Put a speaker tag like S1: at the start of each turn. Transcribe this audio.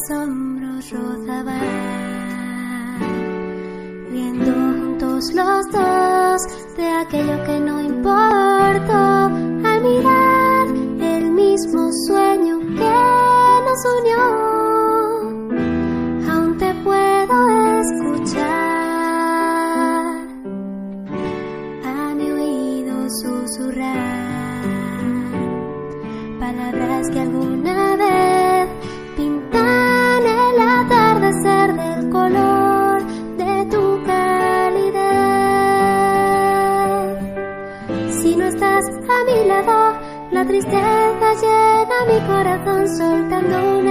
S1: nuestros hombros rozaban, riendo juntos los dos de aquello que no importó al mirar el mismo sueño que nos unió. Aún te puedo escuchar a mi oído susurrar palabras que alguna vez estás a mi lado, la tristeza llena mi corazón soltando